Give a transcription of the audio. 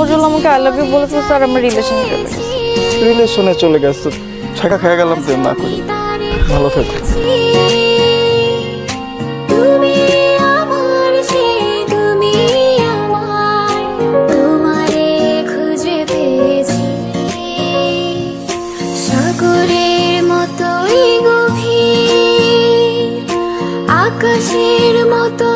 নজরুল আমাকে I love you বলেছে sir আমার রিলেশন চলে গেছে রিলেশনে চলে গেছে। ছেঁকা খেয়ে গেলাম প্রেম না করি। ভালো থেকো। আকাশের মতো